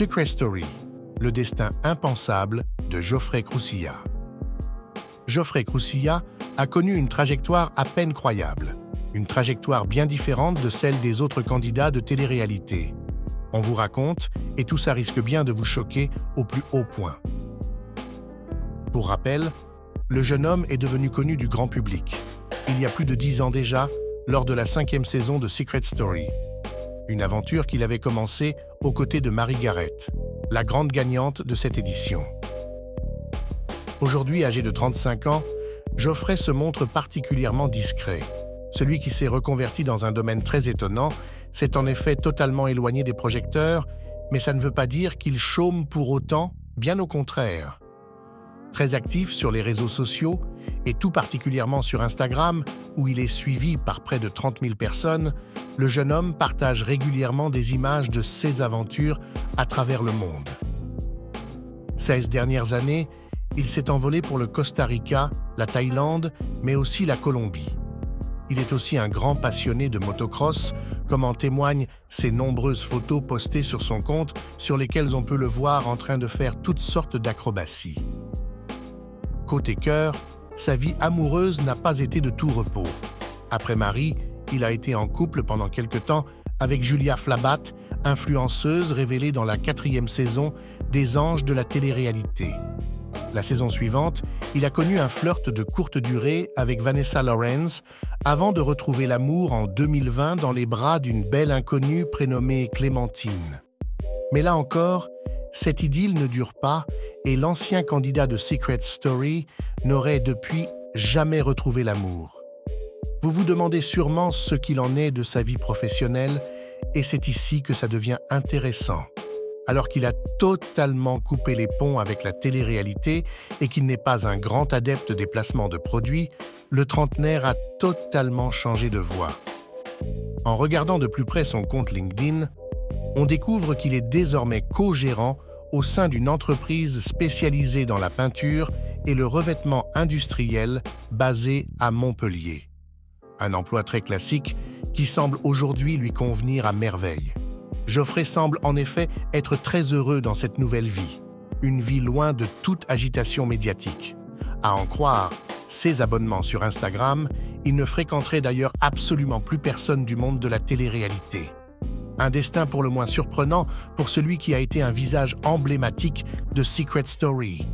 Secret Story, le destin impensable de Geoffrey Croussilla. Geoffrey Croussilla a connu une trajectoire à peine croyable, une trajectoire bien différente de celle des autres candidats de télé-réalité. On vous raconte, et tout ça risque bien de vous choquer au plus haut point. Pour rappel, le jeune homme est devenu connu du grand public, il y a plus de dix ans déjà, lors de la cinquième saison de Secret Story. Une aventure qu'il avait commencée aux côtés de Marie Garrett, la grande gagnante de cette édition. Aujourd'hui âgé de 35 ans, Geoffrey se montre particulièrement discret. Celui qui s'est reconverti dans un domaine très étonnant s'est en effet totalement éloigné des projecteurs, mais ça ne veut pas dire qu'il chôme pour autant, bien au contraire. Très actif sur les réseaux sociaux, et tout particulièrement sur Instagram, où il est suivi par près de 30 000 personnes, le jeune homme partage régulièrement des images de ses aventures à travers le monde. 16 dernières années, il s'est envolé pour le Costa Rica, la Thaïlande, mais aussi la Colombie. Il est aussi un grand passionné de motocross, comme en témoignent ses nombreuses photos postées sur son compte sur lesquelles on peut le voir en train de faire toutes sortes d'acrobaties. Côté cœur, sa vie amoureuse n'a pas été de tout repos. Après Marie, il a été en couple pendant quelque temps avec Julia Flabat, influenceuse révélée dans la quatrième saison des Anges de la télé-réalité. La saison suivante, il a connu un flirt de courte durée avec Vanessa Lawrence avant de retrouver l'amour en 2020 dans les bras d'une belle inconnue prénommée Clémentine. Mais là encore, cette idylle ne dure pas et l'ancien candidat de Secret Story n'aurait depuis jamais retrouvé l'amour. Vous vous demandez sûrement ce qu'il en est de sa vie professionnelle et c'est ici que ça devient intéressant alors qu'il a totalement coupé les ponts avec la télé-réalité et qu'il n'est pas un grand adepte des placements de produits, le trentenaire a totalement changé de voie. En regardant de plus près son compte LinkedIn, on découvre qu'il est désormais co-gérant au sein d'une entreprise spécialisée dans la peinture et le revêtement industriel basé à Montpellier. Un emploi très classique qui semble aujourd'hui lui convenir à merveille. Geoffrey semble en effet être très heureux dans cette nouvelle vie, une vie loin de toute agitation médiatique. À en croire ses abonnements sur Instagram, il ne fréquenterait d'ailleurs absolument plus personne du monde de la télé-réalité. Un destin pour le moins surprenant pour celui qui a été un visage emblématique de Secret Story.